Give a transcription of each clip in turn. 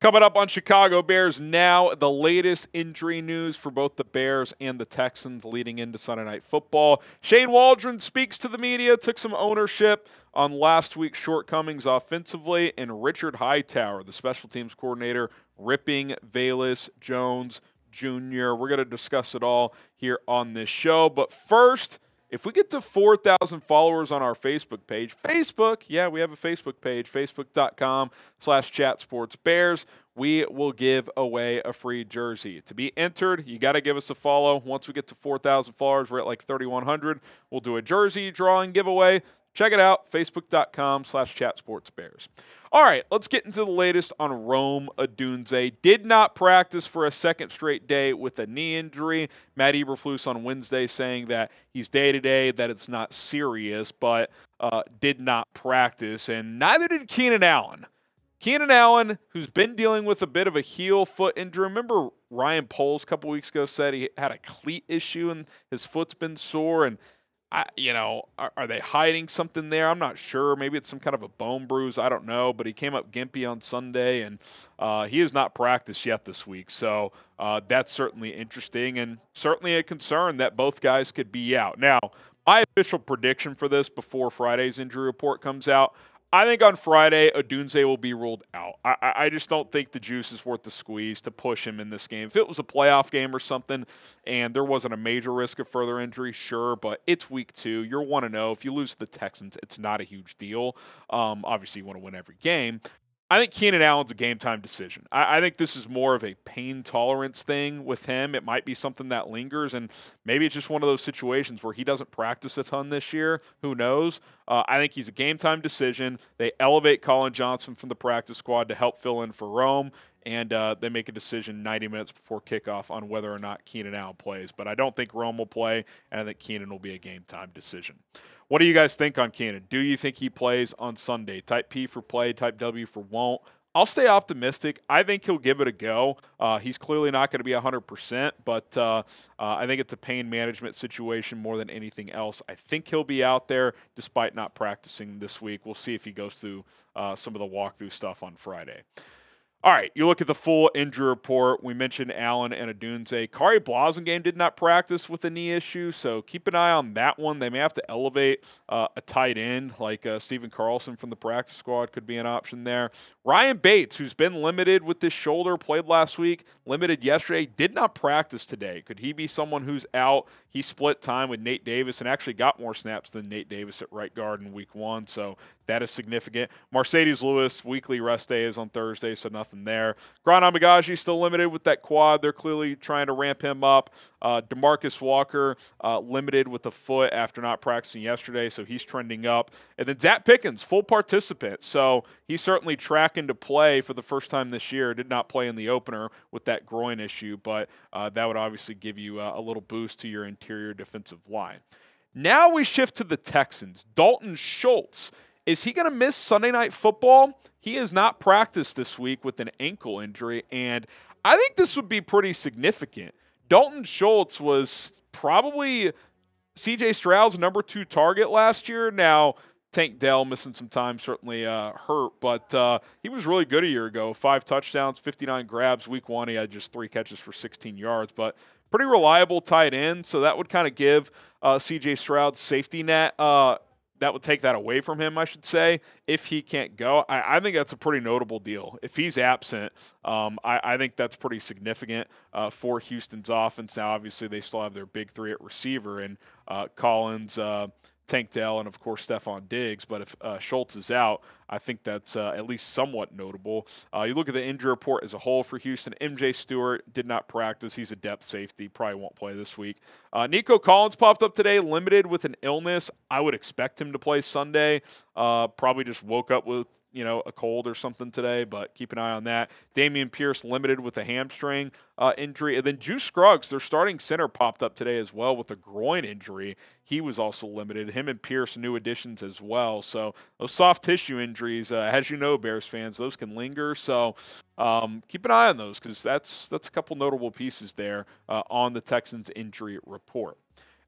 Coming up on Chicago Bears now, the latest injury news for both the Bears and the Texans leading into Sunday Night Football. Shane Waldron speaks to the media, took some ownership on last week's shortcomings offensively, and Richard Hightower, the special teams coordinator, ripping Velus Jones Jr. We're going to discuss it all here on this show. But first, if we get to 4,000 followers on our Facebook page, Facebook, yeah, we have a Facebook page, facebook.com slash chat sports bears, we will give away a free jersey. To be entered, you got to give us a follow. Once we get to 4,000 followers, we're at like 3,100. We'll do a jersey drawing giveaway. Check it out, facebook.com slash chatsportsbears. All right, let's get into the latest on Rome Odunze. Did not practice for a second straight day with a knee injury. Matt Eberflus on Wednesday saying that he's day to day, that it's not serious, but uh, did not practice. And neither did Keenan Allen. Keenan Allen, who's been dealing with a bit of a heel foot injury. Remember Ryan Poles a couple weeks ago said he had a cleat issue and his foot's been sore and – I, you know, are, are, they hiding something there? I'm not sure. Maybe it's some kind of a bone bruise. I don't know. But he came up gimpy on Sunday, and uh, he has not practiced yet this week. So uh, that's certainly interesting and certainly a concern that both guys could be out. Now, my official prediction for this before Friday's injury report comes out I think on Friday, Odunze will be ruled out. I, I just don't think the juice is worth the squeeze to push him in this game. If it was a playoff game or something and there wasn't a major risk of further injury, sure, but it's week two. You're 1 0. If you lose to the Texans, it's not a huge deal. Um, obviously, you want to win every game. I think Keenan Allen's a game time decision. I, I, think this is more of a pain tolerance thing with him. It might be something that lingers, and maybe it's just one of those situations where he doesn't practice a ton this year. Who knows? Uh, I think he's a game time decision. They elevate Collin Johnson from the practice squad to help fill in for Rome, and uh, they make a decision 90 minutes before kickoff on whether or not Keenan Allen plays. But I don't think Rome will play, and I think Keenan will be a game time decision. What do you guys think on Keenan? Do you think he plays on Sunday? Type P for play, type W for won't. I'll stay optimistic. I think he'll give it a go. Uh, he's clearly not going to be 100%, but uh, uh, I think it's a pain management situation more than anything else. I think he'll be out there despite not practicing this week. We'll see if he goes through uh, some of the walkthrough stuff on Friday. All right, you look at the full injury report. We mentioned Allen and Odunze. Khari Blasingame did not practice with a knee issue, so keep an eye on that one. They may have to elevate uh, a tight end like uh, Stephen Carlson from the practice squad could be an option there. Ryan Bates, who's been limited with this shoulder, played last week, limited yesterday, did not practice today. Could he be someone who's out? He split time with Nate Davis and actually got more snaps than Nate Davis at right guard in week one, so that is significant. Marcedes Lewis, weekly rest day is on Thursday, so nothing there. Kiran Amegadjie still limited with that quad. They're clearly trying to ramp him up. Uh, DeMarcus Walker uh, limited with the foot after not practicing yesterday, so he's trending up. And then Zacch Pickens, full participant, so he's certainly tracking to play for the first time this year. Did not play in the opener with that groin issue, but uh, that would obviously give you uh, a little boost to your interior defensive line. Now we shift to the Texans. Dalton Schultz is he going to miss Sunday night football? He has not practiced this week with an ankle injury, and I think this would be pretty significant. Dalton Schultz was probably CJ Stroud's number two target last year. Now, Tank Dell missing some time certainly uh, hurt, but uh, he was really good a year ago. Five touchdowns, 59 grabs. Week one, he had just three catches for 16 yards, but pretty reliable tight end. So that would kind of give uh, CJ Stroud safety net uh, that would take that away from him, I should say, if he can't go. I, I think that's a pretty notable deal. If he's absent, um, I, I, think that's pretty significant uh, for Houston's offense. Now, obviously, they still have their big three at receiver and uh, Collins, uh, Tank Dell, and of course Stefon Diggs. But if uh, Schultz is out, I think that's uh, at least somewhat notable. Uh, you look at the injury report as a whole for Houston. MJ Stewart did not practice. He's a depth safety. Probably won't play this week. Uh, Nico Collins popped up today, limited with an illness. I would expect him to play Sunday. Uh, probably just woke up with you know, a cold or something today, but keep an eye on that. Dameon Pierce limited with a hamstring uh, injury. And then Juice Scruggs, their starting center, popped up today as well with a groin injury. He was also limited. Him and Pierce, new additions as well. So those soft tissue injuries, uh, as you know, Bears fans, those can linger. So um, keep an eye on those because that's, that's a couple notable pieces there uh, on the Texans injury report.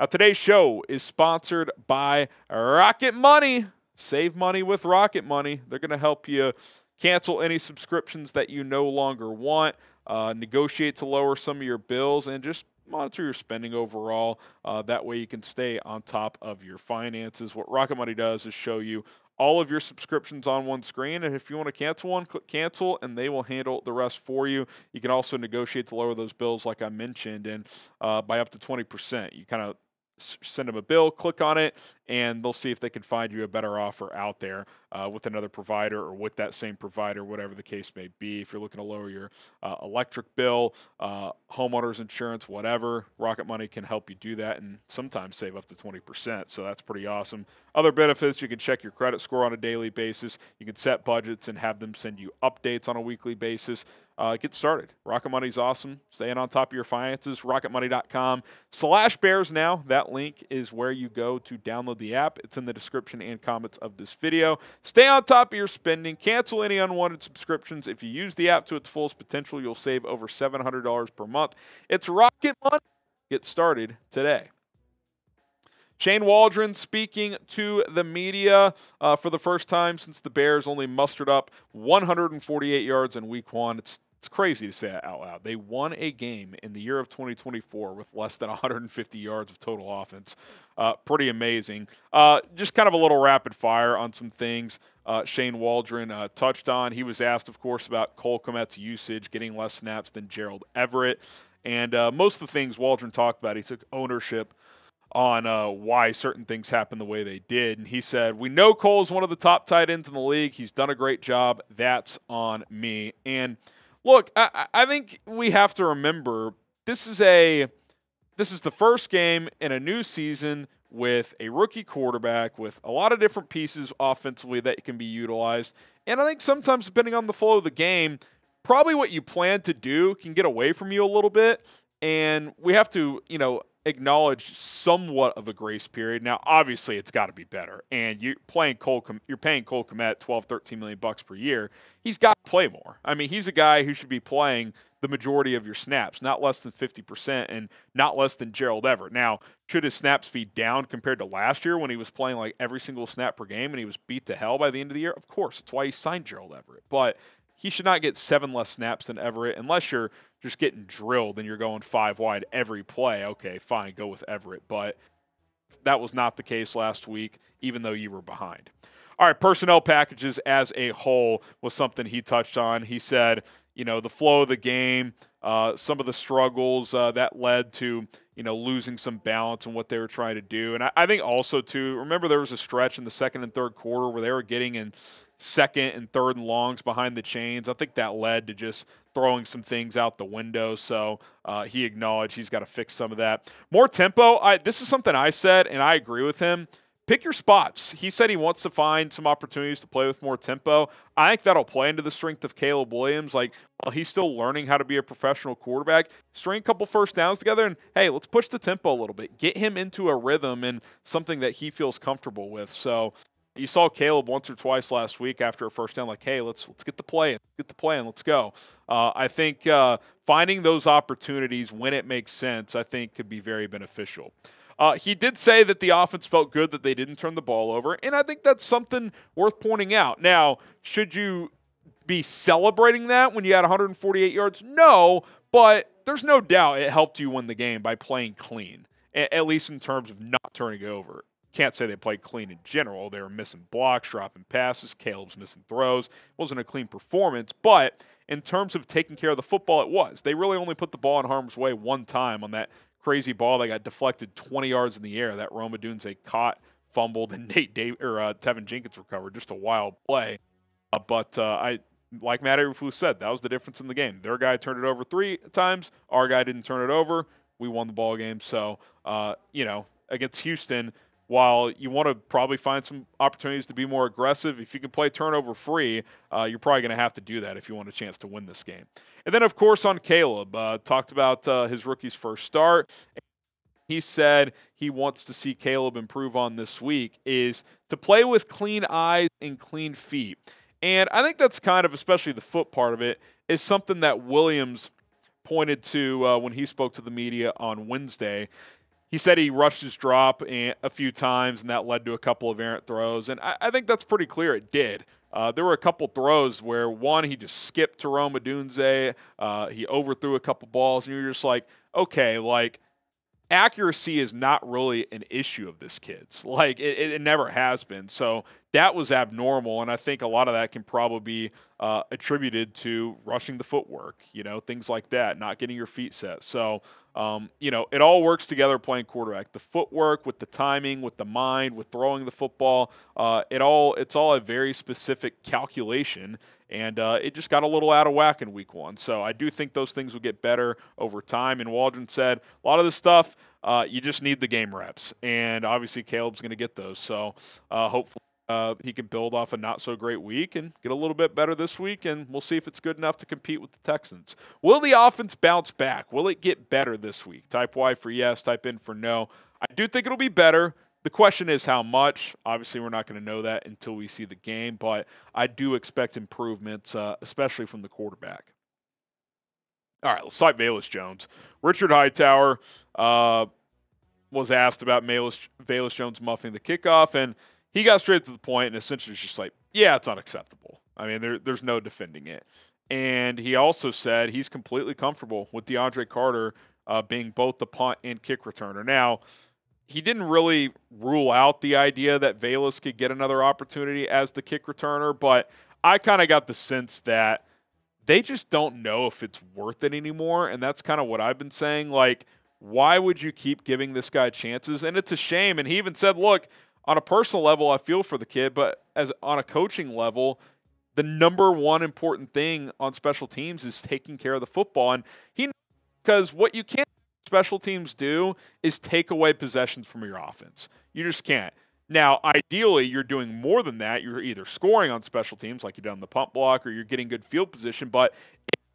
Now, today's show is sponsored by Rocket Money. Save money with Rocket Money. They're going to help you cancel any subscriptions that you no longer want, uh, negotiate to lower some of your bills, and just monitor your spending overall. Uh, that way you can stay on top of your finances. What Rocket Money does is show you all of your subscriptions on one screen. And if you want to cancel one, click cancel, and they will handle the rest for you. You can also negotiate to lower those bills, like I mentioned, and uh, by up to 20%. You kind of send them a bill, click on it, and they'll see if they can find you a better offer out there uh, with another provider or with that same provider, whatever the case may be. If you're looking to lower your uh, electric bill, uh, homeowners insurance, whatever, Rocket Money can help you do that and sometimes save up to 20%. So that's pretty awesome. Other benefits you can check your credit score on a daily basis, you can set budgets and have them send you updates on a weekly basis uh, get started. Rocket Money's awesome. Staying on top of your finances. RocketMoney.com slash Bears now. That link is where you go to download the app. It's in the description and comments of this video. Stay on top of your spending. Cancel any unwanted subscriptions. If you use the app to its fullest potential, you'll save over $700 per month. It's Rocket Money. Get started today. Shane Waldron speaking to the media uh, for the first time since the Bears only mustered up 148 yards in week one. It's it's crazy to say that out loud. They won a game in the year of 2024 with less than 150 yards of total offense. Uh, pretty amazing. Uh, just kind of a little rapid fire on some things uh, Shane Waldron uh, touched on. He was asked, of course, about Cole Kmet's usage, getting less snaps than Gerald Everett. And uh, most of the things Waldron talked about, he took ownership on uh, why certain things happened the way they did. And he said, We know Cole's one of the top tight ends in the league. He's done a great job. That's on me. And – look, I, I think we have to remember this is a this is the first game in a new season with a rookie quarterback with a lot of different pieces offensively that can be utilized. And I think sometimes, depending on the flow of the game, probably what you plan to do can get away from you a little bit. And we have to, you know, acknowledge somewhat of a grace period. Now, obviously, it's got to be better. And you're playing Cole, you're paying Cole Kmet 12, 13 million bucks per year. He's got to play more. I mean, he's a guy who should be playing the majority of your snaps, not less than 50% and not less than Gerald Everett. Now, should his snaps be down compared to last year when he was playing like every single snap per game and he was beat to hell by the end of the year? Of course. That's why he signed Gerald Everett. But he should not get seven less snaps than Everett unless you're just getting drilled and you're going five wide every play, okay, fine, go with Everett. But that was not the case last week, even though you were behind. All right, personnel packages as a whole was something he touched on. He said, you know, the flow of the game, uh, some of the struggles uh, that led to, you know, losing some balance in what they were trying to do. And I, I think also, too, remember there was a stretch in the second and third quarter where they were getting in second and third and longs behind the chains. I think that led to just throwing some things out the window. So uh, he acknowledged he's got to fix some of that. More tempo. I, this is something I said, and I agree with him. Pick your spots. He said he wants to find some opportunities to play with more tempo. I think that'll play into the strength of Caleb Williams. Like, while he's still learning how to be a professional quarterback, string a couple first downs together and, hey, let's push the tempo a little bit. Get him into a rhythm and something that he feels comfortable with. So you saw Caleb once or twice last week after a first down, like, hey, let's let's get the play, get the play, and let's go. Uh, I think uh, finding those opportunities when it makes sense, I think, could be very beneficial. Uh, he did say that the offense felt good that they didn't turn the ball over, and I think that's something worth pointing out. Now, should you be celebrating that when you had 148 yards? No, but there's no doubt it helped you win the game by playing clean, at least in terms of not turning it over can't say they played clean in general. They were missing blocks, dropping passes. Caleb's missing throws. It wasn't a clean performance, but in terms of taking care of the football, it was. They really only put the ball in harm's way one time on that crazy ball that got deflected 20 yards in the air. That Rome Odunze caught, fumbled, and Nate Dave, or uh, Teven Jenkins recovered. Just a wild play. Uh, but uh, I, like Matt Eberflus said, that was the difference in the game. Their guy turned it over three times. Our guy didn't turn it over. We won the ball game. So, uh, you know, against Houston – while you want to probably find some opportunities to be more aggressive, if you can play turnover free, uh, you're probably going to have to do that if you want a chance to win this game. And then, of course, on Caleb, uh, talked about uh, his rookie's first start. He said he wants to see Caleb improve on this week is to play with clean eyes and clean feet. And I think that's kind of, especially the foot part of it, is something that Williams pointed to uh, when he spoke to the media on Wednesday he said he rushed his drop a few times, and that led to a couple of errant throws. And I, I think that's pretty clear it did. Uh, there were a couple throws where one he just skipped to Odunze, uh, he overthrew a couple balls, and you're just like, okay, like accuracy is not really an issue of this kid's. Like it, it never has been. So that was abnormal, and I think a lot of that can probably be uh, attributed to rushing the footwork. You know, things like that, not getting your feet set. So. Um, you know, it all works together playing quarterback. The footwork, with the timing, with the mind, with throwing the football. Uh, it all it's all a very specific calculation, and uh, it just got a little out of whack in week one. So I do think those things will get better over time. And Waldron said a lot of this stuff uh, you just need the game reps, and obviously Caleb's going to get those. So uh, hopefully. Uh, he can build off a not so great week and get a little bit better this week, and we'll see if it's good enough to compete with the Texans. Will the offense bounce back? Will it get better this week? Type Y for yes, type in for no. I do think it'll be better. The question is how much. Obviously, we're not going to know that until we see the game, but I do expect improvements, uh, especially from the quarterback. All right, let's talk Velus Jones. Richard Hightower uh, was asked about Velus Jones muffing the kickoff, and – he got straight to the point and essentially just like, yeah, it's unacceptable. I mean, there, there's no defending it. And he also said he's completely comfortable with DeAndre Carter uh, being both the punt and kick returner. Now, he didn't really rule out the idea that Velus could get another opportunity as the kick returner, but I kind of got the sense that they just don't know if it's worth it anymore. And that's kind of what I've been saying. Like, why would you keep giving this guy chances? And it's a shame. And he even said, look, on a personal level, I feel for the kid, but as on a coaching level, the number one important thing on special teams is taking care of the football. And he because what you can't special teams do is take away possessions from your offense. You just can't. Now, ideally, you're doing more than that. You're either scoring on special teams, like you did on the punt block, or you're getting good field position. But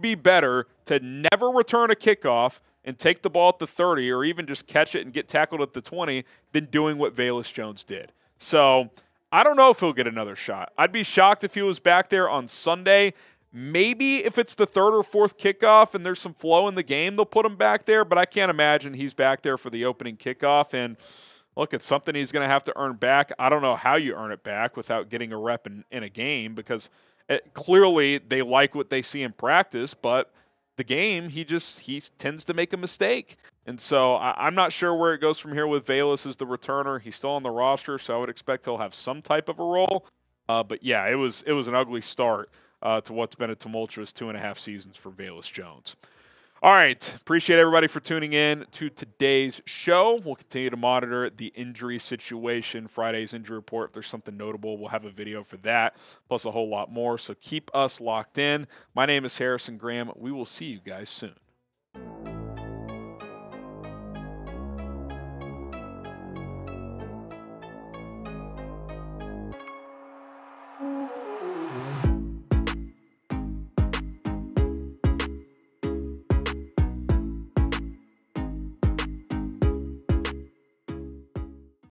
be better to never return a kickoff and take the ball at the 30 or even just catch it and get tackled at the 20 than doing what Velus Jones did. So I don't know if he'll get another shot. I'd be shocked if he was back there on Sunday. Maybe if it's the third or fourth kickoff and there's some flow in the game, they'll put him back there, but I can't imagine he's back there for the opening kickoff. And look, it's something he's going to have to earn back. I don't know how you earn it back without getting a rep in, in a game because it, clearly they like what they see in practice, but – the game, he just he tends to make a mistake. And so I, am not sure where it goes from here with Velus as the returner. He's still on the roster, so I would expect he'll have some type of a role. Uh, but yeah, it was it was an ugly start uh, to what's been a tumultuous two and a half seasons for Velus Jones. All right. Appreciate everybody for tuning in to today's show. We'll continue to monitor the injury situation, Friday's injury report. If there's something notable, we'll have a video for that, plus a whole lot more. So keep us locked in. My name is Harrison Graham. We will see you guys soon.